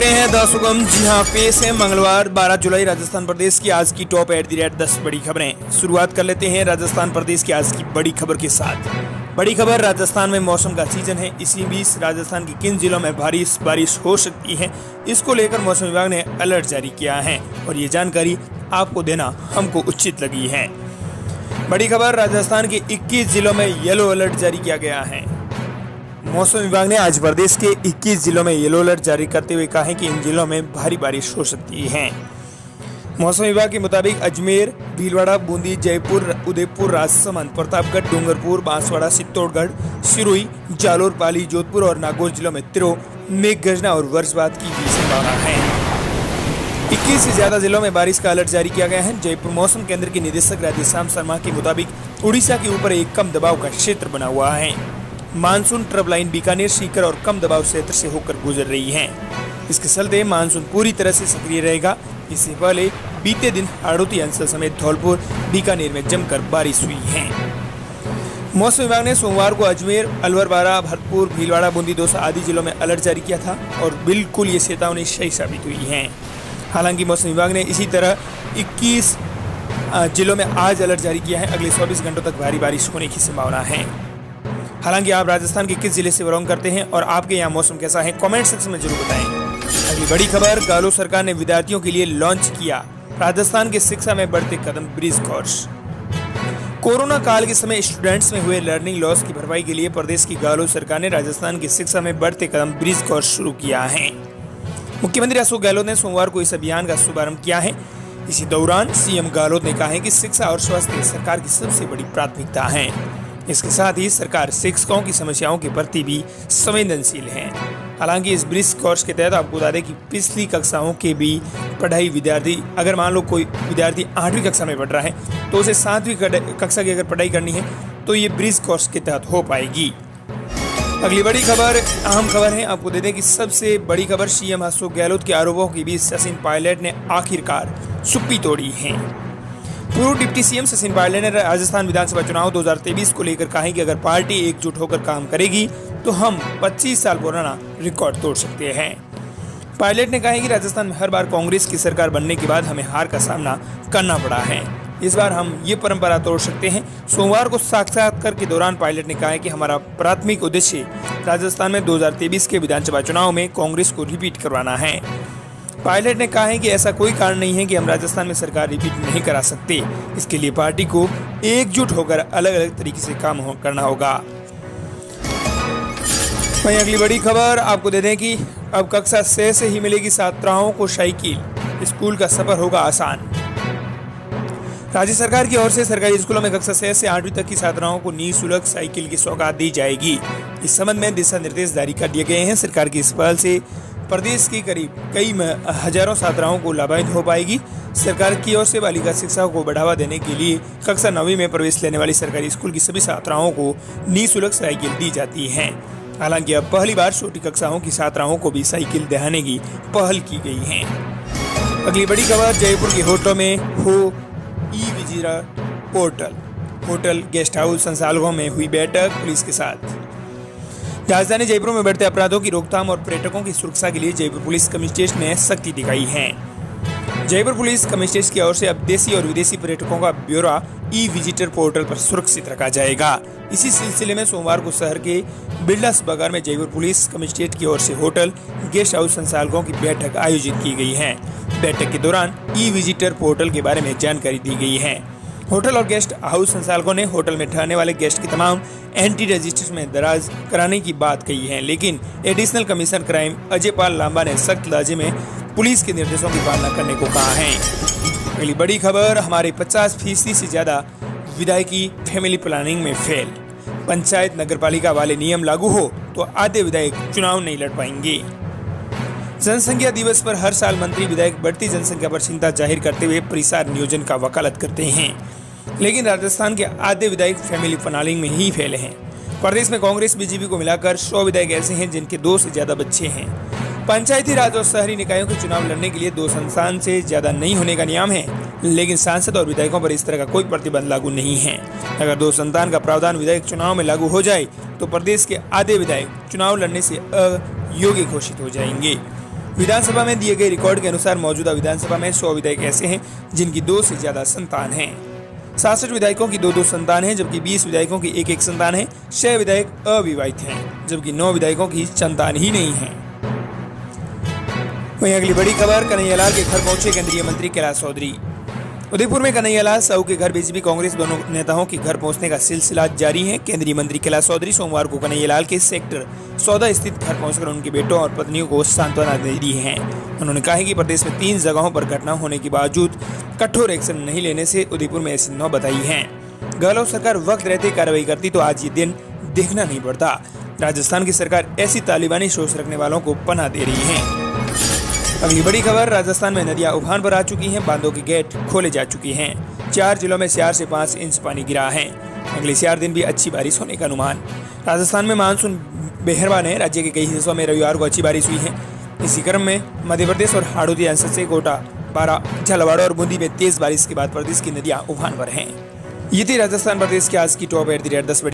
देख रहे हैं हुकम जी हाँ पेश है मंगलवार 12 जुलाई, राजस्थान प्रदेश की आज की टॉप एट दी रेट दस बड़ी खबरें। शुरुआत कर लेते हैं राजस्थान प्रदेश की आज की बड़ी खबर के साथ। बड़ी खबर, राजस्थान में मौसम का सीज़न है। इसी बीच राजस्थान के किन जिलों में भारी बारिश हो सकती है, इसको लेकर मौसम विभाग ने अलर्ट जारी किया है और ये जानकारी आपको देना हमको उचित लगी है। बड़ी खबर, राजस्थान के 21 जिलों में येलो अलर्ट जारी किया गया है। मौसम विभाग ने आज प्रदेश के 21 जिलों में येलो अलर्ट जारी करते हुए कहा है कि इन जिलों में भारी बारिश हो सकती है। मौसम विभाग के मुताबिक अजमेर, भीलवाड़ा, बूंदी, जयपुर, उदयपुर राजसमंद प्रतापगढ़, डूंगरपुर, बांसवाड़ा चित्तौड़गढ़ सिरोही, जालोर, पाली, जोधपुर और नागौर जिलों में तिरो मेघ गर्जना और वर्षपात की भी संभावना है। इक्कीस से ज़्यादा जिलों में बारिश का अलर्ट जारी किया गया है। जयपुर मौसम केंद्र के निदेशक राधेश्याम शर्मा के मुताबिक उड़ीसा के ऊपर एक कम दबाव का क्षेत्र बना हुआ है। Monsoon trough line Bikaner, Sikar और कम दबाव क्षेत्र से होकर गुजर रही है। इसके चलते मानसून पूरी तरह से सक्रिय रहेगा। इससे पहले बीते दिन हाड़ोती अंचल समेत धौलपुर, बीकानेर में जमकर बारिश हुई है। मौसम विभाग ने सोमवार को अजमेर अलवर बारा भरतपुर, भीलवाड़ा, बूंदी, दोसा आदि जिलों में अलर्ट जारी किया था और बिल्कुल ये चेतावनी सही साबित हुई है। हालाँकि मौसम विभाग ने इसी तरह 21 जिलों में आज अलर्ट जारी किया है। अगले 24 घंटों तक भारी बारिश होने की संभावना है। हालाँकि आप राजस्थान के किस ज़िले से बिलोंग करते हैं और आपके यहाँ मौसम कैसा है कमेंट सेक्शन में ज़रूर बताएँ। अगली बड़ी खबर, गालो सरकार ने विद्यार्थियों के लिए लॉन्च किया राजस्थान की शिक्षा में बढ़ते कदम, ब्रिज कोर्स कोरोना काल के समय स्टूडेंट्स में हुए लर्निंग लॉस की भरपाई के लिए प्रदेश की गालो सरकार ने राजस्थान की शिक्षा में बढ़ते कदम, ब्रिज कोर्स शुरू किया है। मुख्यमंत्री अशोक गहलोत ने सोमवार को इस अभियान का शुभारंभ किया है। इसी दौरान सीएम गहलोत ने कहा है कि शिक्षा और स्वास्थ्य सरकार की सबसे बड़ी प्राथमिकता है। इसके साथ ही सरकार शिक्षकों की समस्याओं के प्रति भी संवेदनशील है। हालाँकि इस ब्रिज कोर्स के तहत आपको बता दें कि पिछली कक्षाओं के भी पढ़ाई विद्यार्थी, अगर मान लो कोई विद्यार्थी आठवीं कक्षा में पढ़ रहा है तो उसे सातवीं कक्षा की अगर पढ़ाई करनी है तो ये ब्रिज कोर्स के तहत हो पाएगी। अगली बड़ी खबर, अहम खबर है, आपको दे दें कि सबसे बड़ी खबर सीएम अशोक गहलोत के आरोपों के बीच सचिन पायलट ने आखिरकार सुप्पी तोड़ी है। पूर्व डिप्टी सीएम सचिन पायलट ने राजस्थान विधानसभा चुनाव 2023 को लेकर कहा कि अगर पार्टी एकजुट होकर काम करेगी तो हम 25 साल पुराना रिकॉर्ड तोड़ सकते हैं। पायलट ने कहा कि राजस्थान में हर बार कांग्रेस की सरकार बनने के बाद हमें हार का सामना करना पड़ा है। इस बार हम ये परंपरा तोड़ सकते हैं। सोमवार को साक्षात्कार के दौरान पायलट ने कहा कि हमारा प्राथमिक उद्देश्य राजस्थान में 2023 के विधानसभा चुनाव में कांग्रेस को रिपीट करवाना है। पायलट ने कहा है कि ऐसा कोई कारण नहीं है कि हम राजस्थान में सरकार रिपीट नहीं करा सकते। इसके लिए पार्टी को एकजुट होकर अलग अलग तरीके से काम हो, करना होगा। वहीं अगली बड़ी खबर आपको दे दें कि अब कक्षा छह से ही मिलेगी छात्राओं को साइकिल। स्कूल का सफ़र होगा आसान। राज्य सरकार की ओर से सरकारी स्कूलों में कक्षा छह से आठवीं तक की छात्राओं को निःशुल्क साइकिल की सौगात दी जाएगी। इस संबंध में दिशा निर्देश जारी कर दिए गए हैं। सरकार की इस पहल से प्रदेश की करीब कई हज़ारों छात्राओं को लाभान्वित हो पाएगी। सरकार की ओर से बालिका शिक्षा को बढ़ावा देने के लिए कक्षा नवी में प्रवेश लेने वाली सरकारी स्कूल की सभी छात्राओं को निःशुल्क साइकिल दी जाती है। हालाँकि अब पहली बार छोटी कक्षाओं की छात्राओं को भी साइकिल दहाने की पहल की गई है। अगली बड़ी खबर, जयपुर के होटलों में हो ई विजिरा पोर्टल। होटल गेस्ट हाउस संचालकों में हुई बैठक पुलिस के साथ। राजधानी जयपुर में बढ़ते अपराधों की रोकथाम और पर्यटकों की सुरक्षा के लिए जयपुर पुलिस कमिश्नरेट ने सख्ती दिखाई है। जयपुर पुलिस कमिश्नरेट की ओर से अब देशी और विदेशी पर्यटकों का ब्यौरा ई विजिटर पोर्टल पर सुरक्षित रखा जाएगा। इसी सिलसिले में सोमवार को शहर के बिरला बाज़ार में जयपुर पुलिस कमिश्नरेट की ओर से होटल, गेस्ट हाउस संचालकों की बैठक आयोजित की गई है। बैठक के दौरान ई विजिटर पोर्टल के बारे में जानकारी दी गई है। होटल और गेस्ट हाउस संचालकों ने होटल में ठहरने वाले गेस्ट की तमाम एंटी रजिस्टर्स में दराज कराने की बात कही है, लेकिन additional commissioner crime Ajay Pal Lamba ने सख्त लहजे में पुलिस के निर्देशों की पालना करने को कहा है। अगली बड़ी खबर, हमारे 50 फ़ीसदी से ज़्यादा विधायकी फैमिली प्लानिंग में फेल। पंचायत नगर पालिका वाले नियम लागू हो तो आधे विधायक चुनाव नहीं लड़ पाएँगे। जनसंख्या दिवस पर हर साल मंत्री विधायक बढ़ती जनसंख्या पर चिंता ज़ाहिर करते हुए परिसार नियोजन का वकालत करते हैं। लेकिन राजस्थान के आधे विधायक फैमिली प्लानिंग में ही फैले हैं। प्रदेश में कांग्रेस बीजेपी को मिलाकर सौ विधायक ऐसे हैं जिनके दो से ज़्यादा बच्चे हैं। पंचायती राज और शहरी निकायों के चुनाव लड़ने के लिए दो संस्थान से ज़्यादा नहीं होने का नियम है, लेकिन सांसद और विधायकों पर इस तरह का कोई प्रतिबंध लागू नहीं है। अगर दो संतान का प्रावधान विधायक चुनाव में लागू हो जाए तो प्रदेश के आधे विधायक चुनाव लड़ने से अयोग्य घोषित हो जाएँगे। विधानसभा में दिए गए रिकॉर्ड के अनुसार मौजूदा विधानसभा में सौ विधायक ऐसे हैं जिनकी दो से ज़्यादा संतान हैं। सासठ विधायकों की दो दो संतान है, जबकि बीस विधायकों की एक एक संतान है। छह विधायक अविवाहित है, जबकि नौ विधायकों की संतान ही नहीं है। वहीं अगली बड़ी खबर, कन्हैयालाल के घर पहुँचे केंद्रीय मंत्री कैलाश चौधरी। उदयपुर में कन्हैयालाल साहू के घर बीजेपी कांग्रेस दोनों नेताओं के घर पहुँचने का सिलसिला जारी है। केंद्रीय मंत्री कैलाश चौधरी सोमवार को कन्हैयालाल के सेक्टर सौदा स्थित घर पहुंचकर उनके बेटों और पत्नियों को सांत्वना दे दी है। उन्होंने कहा कि प्रदेश में तीन जगहों पर घटना होने के बावजूद कठोर एक्शन नहीं लेने से उदयपुर में ऐसी नौ बताई है। गहलोत सरकार वक्त रहते कार्रवाई करती तो आज ये दिन देखना नहीं पड़ता। राजस्थान की सरकार ऐसी तालिबानी सोच रखने वालों को पना दे रही है। अगली बड़ी खबर, राजस्थान में नदियाँ उफान पर आ चुकी हैं, बांधों के गेट खोले जा चुकी हैं। चार जिलों में चार से पाँच इंच पानी गिरा है। अगले चार दिन भी अच्छी बारिश होने का अनुमान। राजस्थान में मानसून बेहरबान है राज्य के कई हिस्सों में रविवार को अच्छी बारिश हुई है। इसी क्रम में मध्य प्रदेश और हाड़ौती अंचल से कोटा बारा, झालावाड़ा और बूंदी में तेज बारिश के बाद प्रदेश की नदियाँ उफान पर हैं। ये थी राजस्थान प्रदेश के आज की टॉप एट दी रेट दस